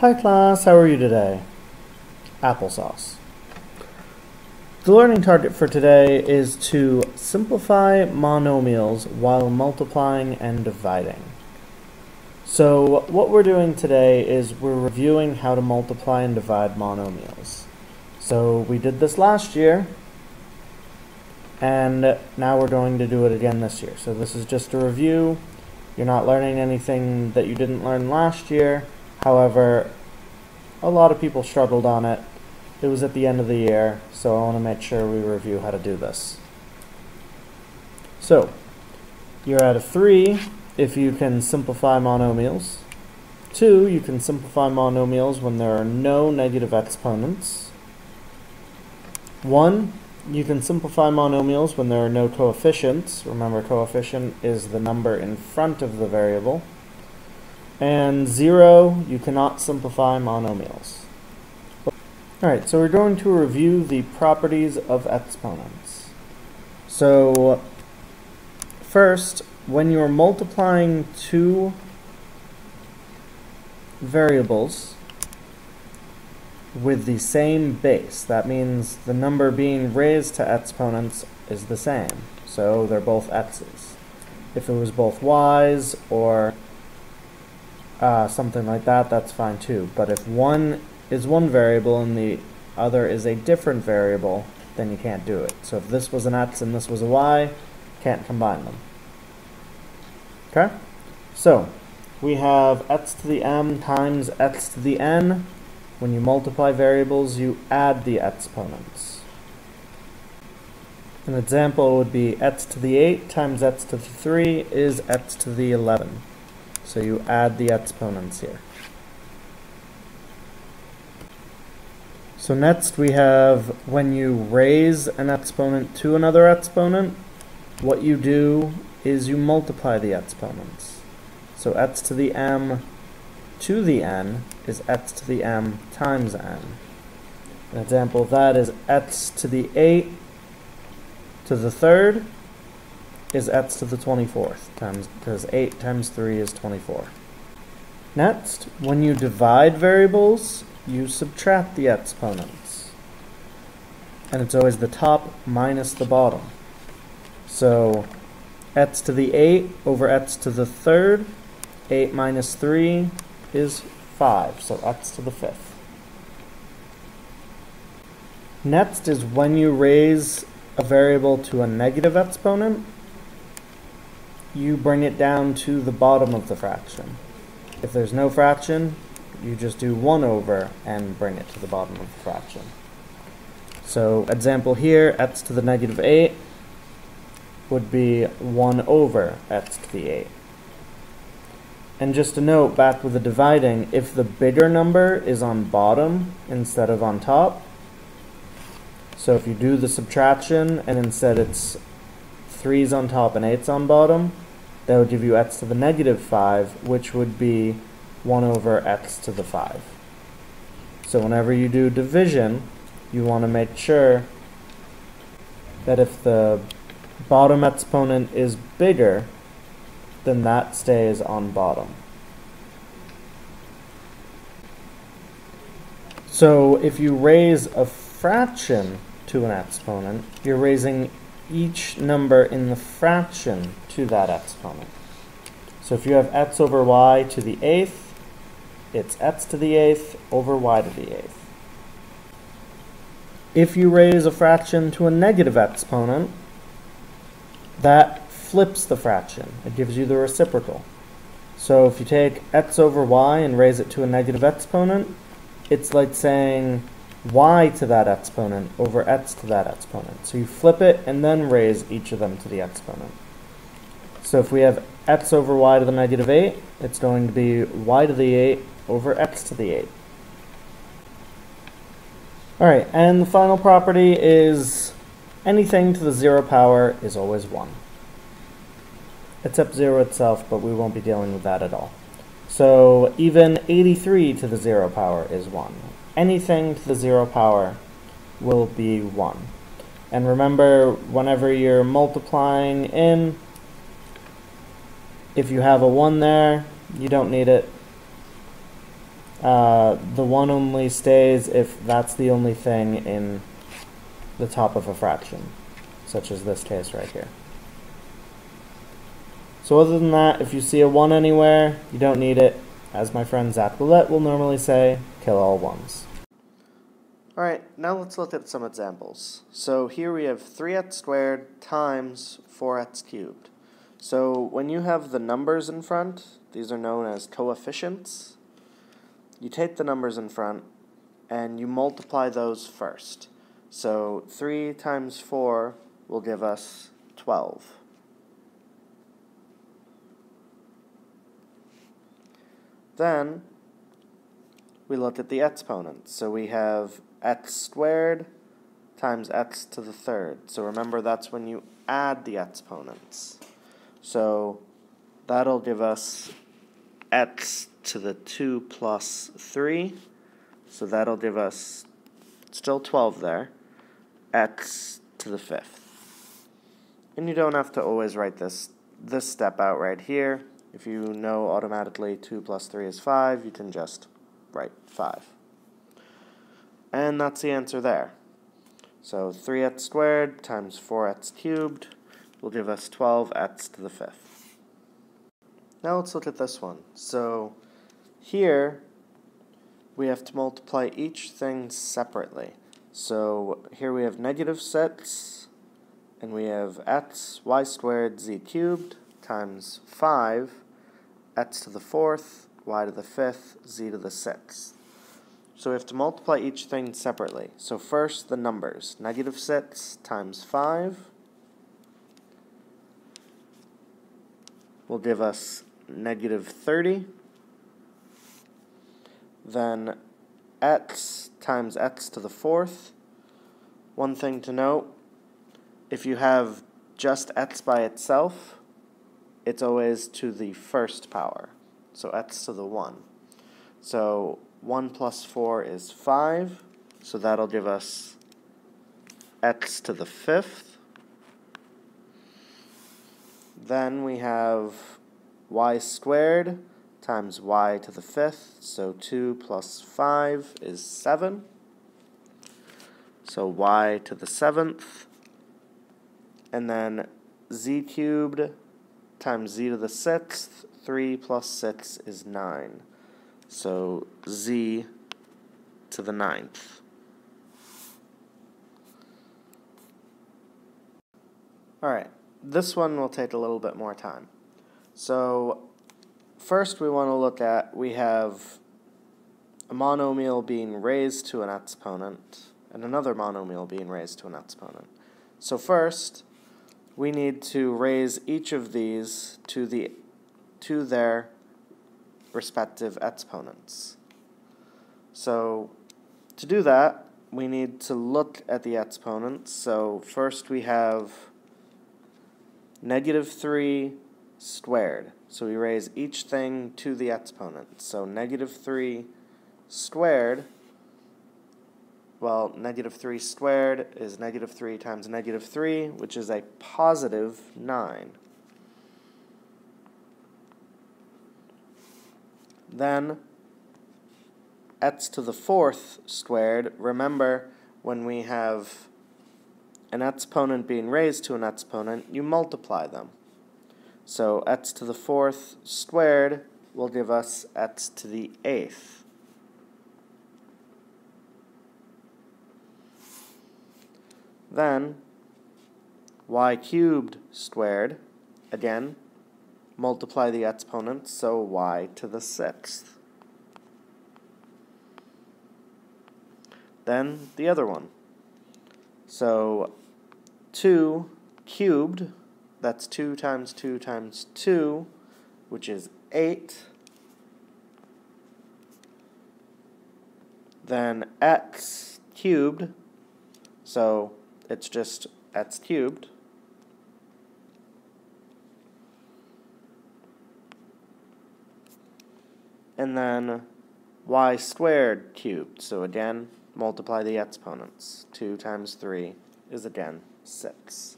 Hi class, how are you today? Applesauce. The learning target for today is to simplify monomials while multiplying and dividing. So what we're doing today is we're reviewing how to multiply and divide monomials. So we did this last year, and now we're going to do it again this year. So this is just a review. You're not learning anything that you didn't learn last year. However, a lot of people struggled on it. It was at the end of the year, so I want to make sure we review how to do this. So, you're at a 3 if you can simplify monomials. 2, you can simplify monomials when there are no negative exponents. 1, you can simplify monomials when there are no coefficients. Remember, coefficient is the number in front of the variable. And 0, you cannot simplify monomials. Alright, so we're going to review the properties of exponents. So, first, when you're multiplying two variables, with the same base. That means the number being raised to exponents is the same. So they're both x's. If it was both y's or uh, something like that, that's fine too. But if one is one variable and the other is a different variable, then you can't do it. So if this was an x and this was a y, can't combine them. Okay? So, we have x to the m times x to the n when you multiply variables, you add the exponents. An example would be x to the 8 times x to the 3 is x to the 11. So you add the exponents here. So next we have when you raise an exponent to another exponent, what you do is you multiply the exponents. So x to the m to the n is x to the m times n. An example of that is x to the 8 to the third is x to the 24th times because 8 times 3 is 24. Next, when you divide variables, you subtract the exponents. And it's always the top minus the bottom. So x to the 8 over x to the third, 8 minus 3 is 5, so x to the fifth. Next is when you raise a variable to a negative exponent, you bring it down to the bottom of the fraction. If there's no fraction, you just do 1 over and bring it to the bottom of the fraction. So example here, x to the negative 8 would be 1 over x to the 8. And just a note, back with the dividing, if the bigger number is on bottom instead of on top, so if you do the subtraction and instead it's 3's on top and 8's on bottom, that would give you x to the negative 5, which would be 1 over x to the 5. So whenever you do division, you want to make sure that if the bottom exponent is bigger, then that stays on bottom. So if you raise a fraction to an exponent, you're raising each number in the fraction to that exponent. So if you have x over y to the eighth, it's x to the eighth over y to the eighth. If you raise a fraction to a negative exponent, that flips the fraction. It gives you the reciprocal. So if you take x over y and raise it to a negative exponent, it's like saying y to that exponent over x to that exponent. So you flip it and then raise each of them to the exponent. So if we have x over y to the negative 8, it's going to be y to the 8 over x to the 8. Alright, and the final property is anything to the 0 power is always 1 except 0 itself, but we won't be dealing with that at all. So even 83 to the 0 power is 1. Anything to the 0 power will be 1. And remember, whenever you're multiplying in, if you have a 1 there, you don't need it. Uh, the one only stays if that's the only thing in the top of a fraction, such as this case right here. So other than that, if you see a 1 anywhere, you don't need it. As my friend Zach Willett will normally say, kill all ones. Alright, now let's look at some examples. So here we have 3x squared times 4x cubed. So when you have the numbers in front, these are known as coefficients, you take the numbers in front and you multiply those first. So 3 times 4 will give us 12. Then we look at the exponents. So we have x squared times x to the third. So remember that's when you add the exponents. So that'll give us x to the 2 plus 3. So that'll give us still 12 there. x to the fifth. And you don't have to always write this this step out right here. If you know automatically 2 plus 3 is 5, you can just write 5. And that's the answer there. So 3x squared times 4x cubed will give us 12x to the fifth. Now let's look at this one. So here we have to multiply each thing separately. So here we have negative 6, and we have x y squared z cubed times 5, x to the fourth, y to the fifth, z to the sixth. So we have to multiply each thing separately. So first, the numbers. Negative 6 times 5 will give us negative 30. Then x times x to the fourth. One thing to note, if you have just x by itself, it's always to the first power. So x to the 1. So 1 plus 4 is 5. So that'll give us x to the fifth. Then we have y squared times y to the fifth. So 2 plus 5 is 7. So y to the seventh. And then z cubed times z to the sixth, 3 plus 6 is 9. So z to the ninth. Alright, this one will take a little bit more time. So first we want to look at, we have a monomial being raised to an exponent and another monomial being raised to an exponent. So first, we need to raise each of these to the to their respective exponents. So to do that, we need to look at the exponents. So first we have negative 3 squared. So we raise each thing to the exponent. So negative 3 squared well, negative 3 squared is negative 3 times negative 3, which is a positive 9. Then, x to the fourth squared, remember when we have an exponent being raised to an exponent, you multiply them. So x to the fourth squared will give us x to the eighth. Then y cubed squared, again, multiply the exponents, so y to the sixth. Then the other one. So 2 cubed, that's 2 times 2 times 2, which is 8. Then x cubed, so it's just x cubed. And then y squared cubed. So again, multiply the exponents. 2 times 3 is again 6.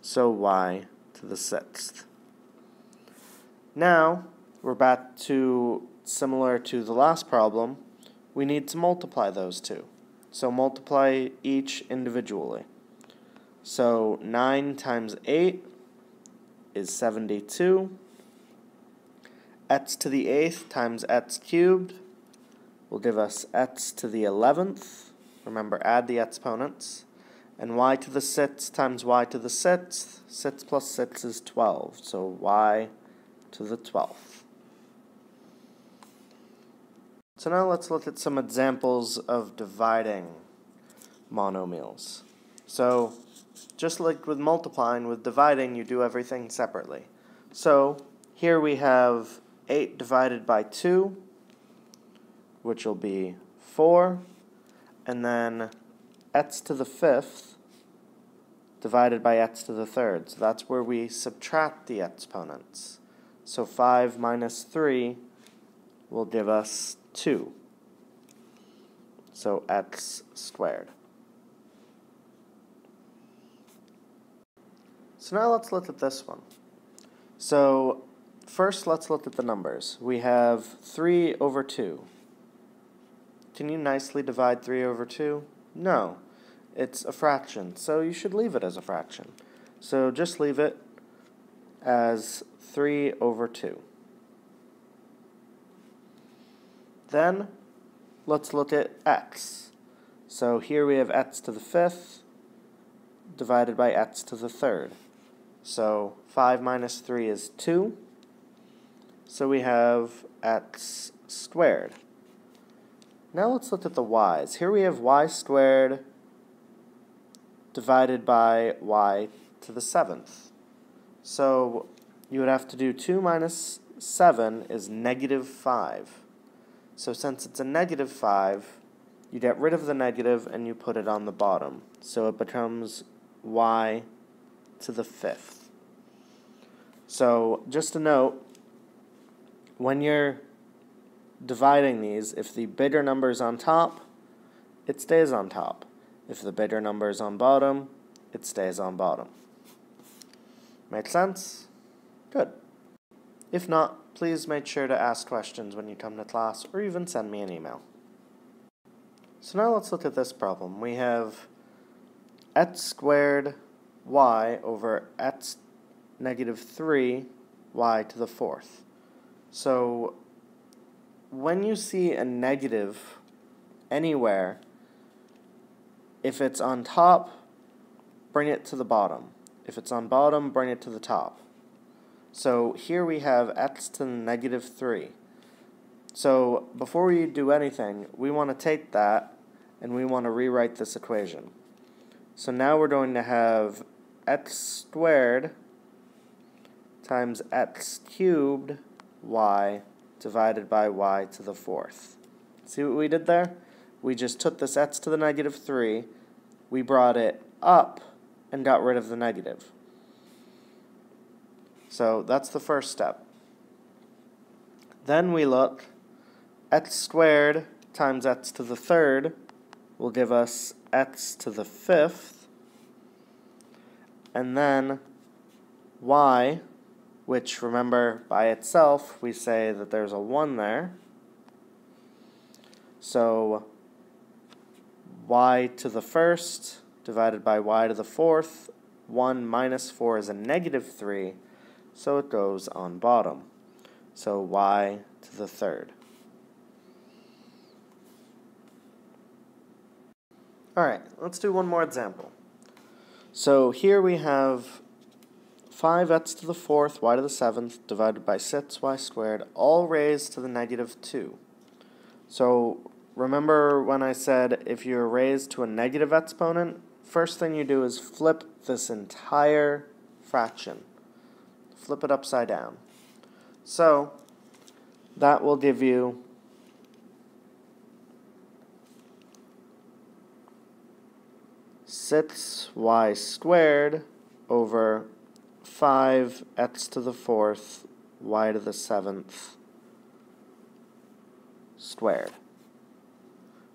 So y to the sixth. Now, we're back to similar to the last problem, we need to multiply those two. So multiply each individually. So 9 times 8 is 72. X to the 8th times x cubed will give us x to the 11th. Remember, add the exponents. And y to the 6th times y to the 6th. 6 plus 6 is 12. So y to the 12th. So now let's look at some examples of dividing monomials. So just like with multiplying, with dividing, you do everything separately. So here we have 8 divided by 2, which will be 4, and then x to the 5th divided by x to the third. So that's where we subtract the exponents. So 5 minus 3 will give us 2. So x squared. So now let's look at this one. So first let's look at the numbers. We have 3 over 2. Can you nicely divide 3 over 2? No. It's a fraction, so you should leave it as a fraction. So just leave it as 3 over 2. Then let's look at x. So here we have x to the fifth divided by x to the third. So 5 minus 3 is 2. So we have x squared. Now let's look at the y's. Here we have y squared divided by y to the seventh. So you would have to do 2 minus 7 is negative 5. So since it's a negative 5, you get rid of the negative and you put it on the bottom. So it becomes y to the fifth. So just a note, when you're dividing these, if the bigger number is on top, it stays on top. If the bigger number is on bottom, it stays on bottom. Make sense? Good. If not, Please make sure to ask questions when you come to class or even send me an email. So now let's look at this problem. We have x squared y over x negative 3 y to the fourth. So when you see a negative anywhere, if it's on top, bring it to the bottom. If it's on bottom, bring it to the top. So here we have x to the negative 3. So before we do anything, we want to take that and we want to rewrite this equation. So now we're going to have x squared times x cubed y divided by y to the fourth. See what we did there? We just took this x to the negative 3, we brought it up, and got rid of the negative. So that's the first step. Then we look, x squared times x to the third will give us x to the fifth. And then y, which remember by itself we say that there's a 1 there. So y to the first divided by y to the fourth, 1 minus 4 is a negative 3 so it goes on bottom. So y to the third. Alright, let's do one more example. So here we have 5x to the fourth, y to the seventh, divided by 6y squared, all raised to the negative 2. So remember when I said if you're raised to a negative exponent, first thing you do is flip this entire fraction flip it upside down. So that will give you six y squared over 5x to the fourth y to the seventh squared.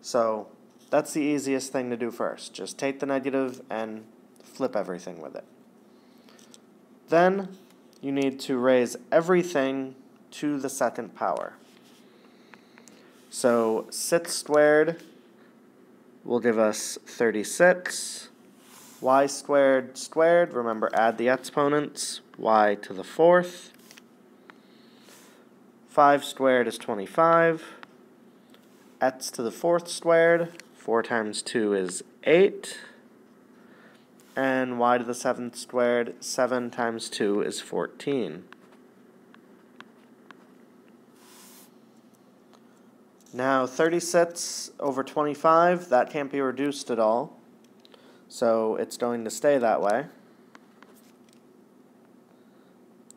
So that's the easiest thing to do first. Just take the negative and flip everything with it. Then you need to raise everything to the second power. So 6 squared will give us 36. Y squared squared, remember add the exponents, y to the fourth. 5 squared is 25. x to the fourth squared, 4 times 2 is 8. And y to the seventh squared, 7 times 2 is 14. Now 36 over 25, that can't be reduced at all. So it's going to stay that way.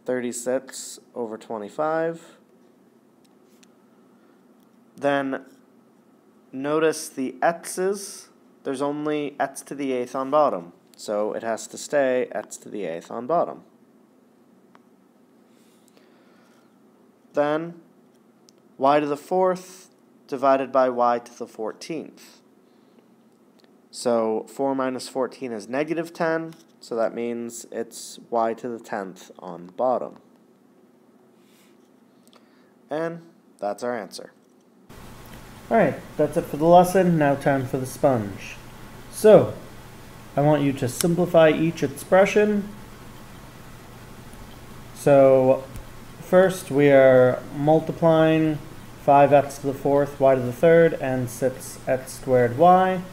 36 over 25. Then notice the x's. There's only x to the eighth on bottom. So it has to stay x to the eighth on bottom. Then y to the fourth divided by y to the 14th. So 4 minus 14 is negative 10, so that means it's y to the 10th on bottom. And that's our answer. Alright, that's it for the lesson. Now time for the sponge. So, I want you to simplify each expression. So, first we are multiplying 5x to the fourth, y to the third, and 6x squared y.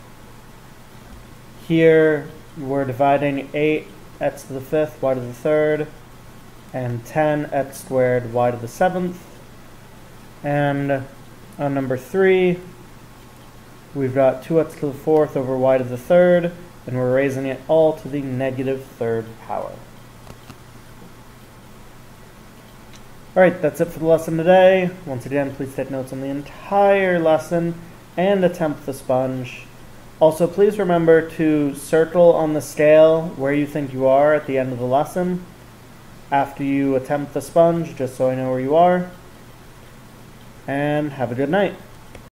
Here we're dividing 8x to the fifth, y to the third, and 10x squared, y to the seventh. And on number 3, we've got 2x to the fourth over y to the third, and we're raising it all to the negative negative third power. Alright, that's it for the lesson today. Once again, please take notes on the entire lesson and attempt the sponge. Also, please remember to circle on the scale where you think you are at the end of the lesson after you attempt the sponge, just so I know where you are. And have a good night.